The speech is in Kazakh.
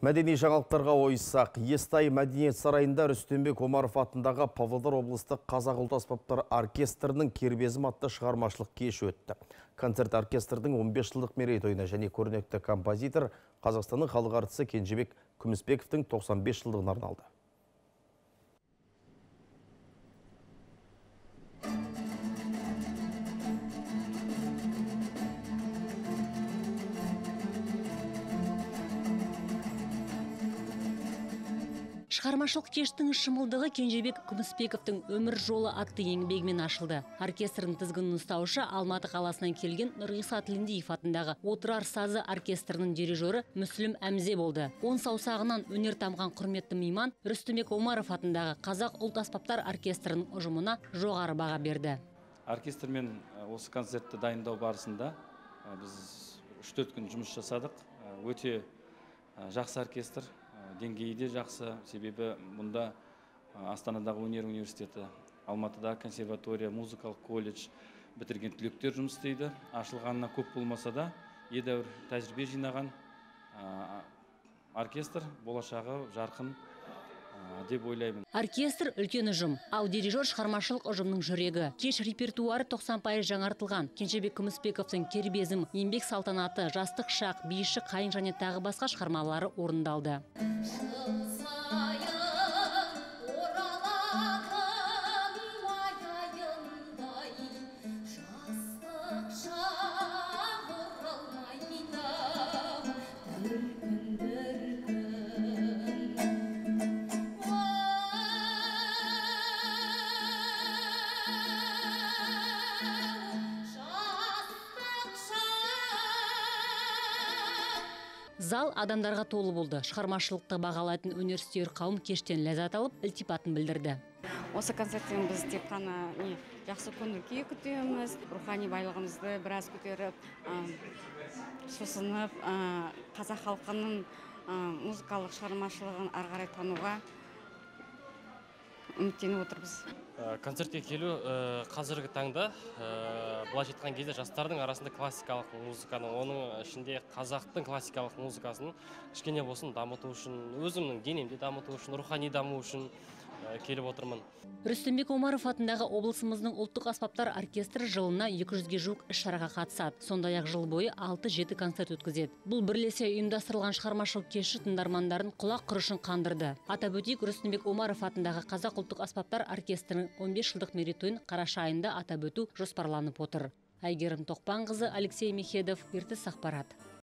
Мәдени жаңалықтарға ойыссақ, Естай мәдениет сарайында Рүстембек Омаров атындағы Павлодар облыстық қазақ ұлт аспаптар оркестрінің кербезім атты шығармашылық кеші өтті. Концерт оркестрдің 15 жылдық мерейтойына және көрнекті композитор Қазақстанның халық әртісі Кенжебек Күмісбековтің 95 жылдығына арналды. Шығармашылық кештің шымылдығы Кенжебек Күмісбековтің өмір жолы атты еңбегімен ашылды. Оркестрдің тізгінін ұстаушы Алматы қаласынан келген Нұрғиса Тілендиев атындағы Отырар сазы оркестрінің дирижері Мүслім Әмзе болды. Он саусағынан өнер тамған құрметті мейман Рүстембек Омаров атындағы Қазақ ұлт аспаптар оркестрінің ұжымына жоғары баға берді. Оркестрмен осы концертті дайындау барысында біз үш төрт күн жұмыс жасадық. Өте жақсы оркестр, деңгейі де жақсы. Себебі мұнда астанадағы өнер университеті алматыда консерватория музыкалық колледж бітірген түлектер жұмыс істейді. Ашылғанына көп болмаса да едәуір тәжірибе жинаған оркестр болашағы жарқын деп ойлаймын. Оркестр үлкен ұжым ал дирижер шығармашылық ұжымның жүрегі. Кеш репертуары 90 пайыз жаңартылған. Кенжебек күмісбековтың кербезім еңбек салтанаты жастық шақ биші қайын және тағы басқа шығармалары орындалды. Зал адамдарға толы болды. Шығармашылықты бағалайтын өнерсүйер қауым кештен ләззат алып, ілтипатын білдірді. Осы концерттен біз тек қана не жақсы көңіл күй күтеміз, рухани байлығымызды біраз көтеріп, сусынып, қазақ халқының музыкалық шығармашылығын ары қарай тануға үміттеніп отырмыз. Концертке келу қазіргі таңда былайша айтқан кезде жастардың арасында классикалық музыканы оның ішінде қазақтың классикалық музыкасын кішкене болсын дамыту үшін өзімнің денемде дамыту үшін рухани даму үшін келіп отырмын. Рүстембек омаров атындағы облысымыздың ұлттық аспаптар оркестрі жылына 200-ге жуық іс шараға қатысады. Сондай ақ жыл бойы 6-7 концерт өткізеді. Бұл бірлесе ұйымдастырылған шығармашылық кеші тыңдармандарын құлақ құрышын қандырды. Атап өтейік рүстембек омаров атындағы қазақ ұлттық аспаптар оркестрінің 15 жылдық мерейтойын қараша айында атап өту жоспарланып отыр. Әйгерім тоқпанқызы алексей мехедов ертіс ақпарат.